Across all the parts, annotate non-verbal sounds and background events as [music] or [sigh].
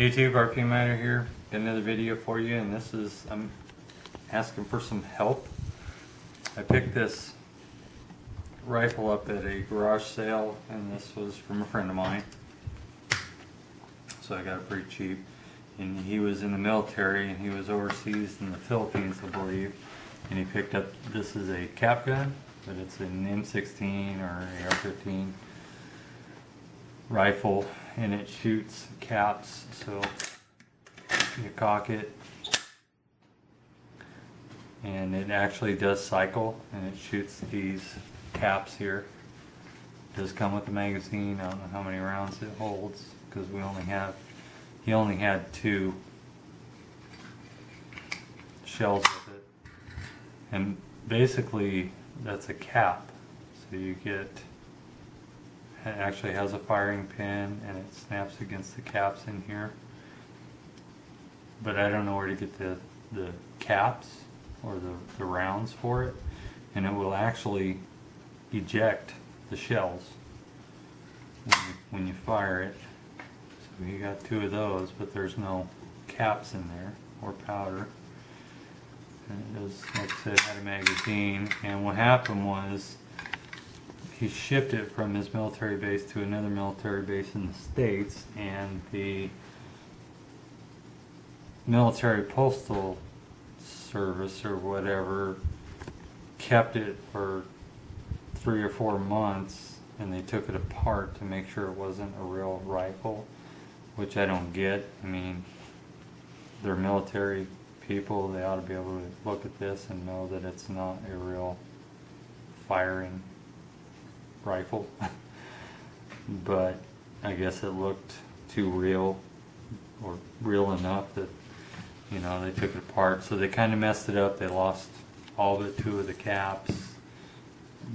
YouTube, RP Miner here. Got another video for you, and this is I'm asking for some help. I picked this rifle up at a garage sale, and this was from a friend of mine. So I got it pretty cheap. And he was in the military, and he was overseas in the Philippines, I believe. And he picked up this is a cap gun, but it's an M16 or AR-15 rifle and it shoots caps so you cock it. And it actually does cycle and it shoots these caps here. It does come with a magazine I don't know how many rounds it holds because we only have he only had two shells with it. And basically that's a cap. So you get it actually has a firing pin and it snaps against the caps in here. But I don't know where to get the, the caps or the, the rounds for it. And it will actually eject the shells when you, when you fire it. So you got two of those, but there's no caps in there or powder. And it does, like I said, had a magazine. And what happened was he shipped it from his military base to another military base in the States, and the military postal service or whatever kept it for three or four months and they took it apart to make sure it wasn't a real rifle, which I don't get. I mean, they're military people, they ought to be able to look at this and know that it's not a real firing rifle. but I guess it looked too real or real enough that you know they took it apart. So they kind of messed it up. They lost all but two of the caps.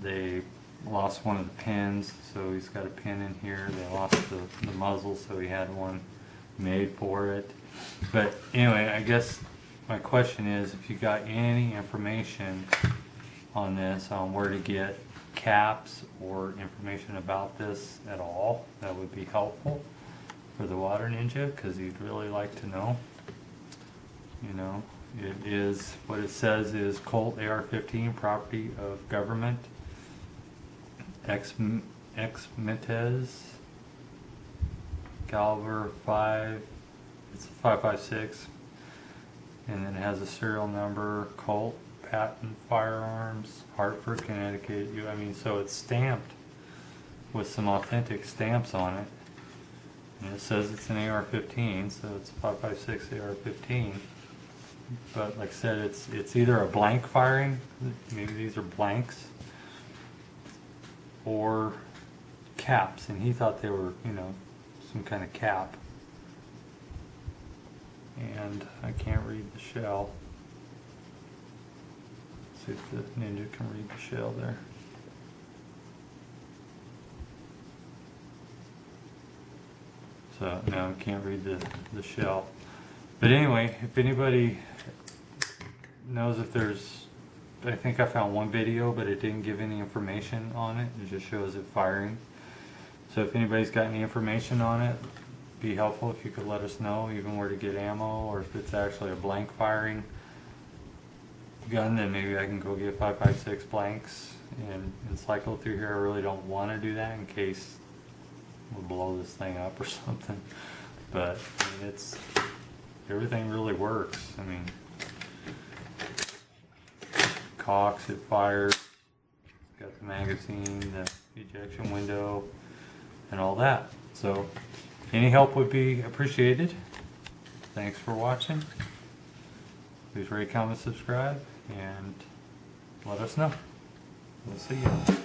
They lost one of the pins so he's got a pin in here. They lost the, the muzzle so he had one made for it. But anyway I guess my question is if you got any information on this on where to get caps or information about this at all, that would be helpful for the Water Ninja because he'd really like to know. You know, it is, what it says is Colt AR-15 property of government, ex, ex Mentes, caliber 5, it's 556, and then it has a serial number, Colt Patent Firearms, Hartford, Connecticut. You, I mean, so it's stamped with some authentic stamps on it. And it says it's an AR-15, so it's 556 AR-15. But like I said, it's it's either a blank firing, maybe these are blanks, or caps, and he thought they were, you know, some kind of cap. And I can't read the shell. See if the ninja can read the shell there. So now I can't read the, the shell. But anyway, if anybody knows if there's, I think I found one video, but it didn't give any information on it. It just shows it firing. So if anybody's got any information on it, be helpful if you could let us know, even where to get ammo, or if it's actually a blank firing gun, then maybe I can go get 556 blanks and, and cycle through here. I really don't want to do that in case we blow this thing up or [laughs] something. But I mean, it's everything really works. I mean, cocks, it fires. Got the magazine, the ejection window, and all that. So any help would be appreciated. Thanks for watching. Please rate, comment, subscribe, and let us know. We'll see you.